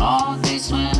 All these women.